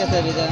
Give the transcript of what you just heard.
कैसा बीजा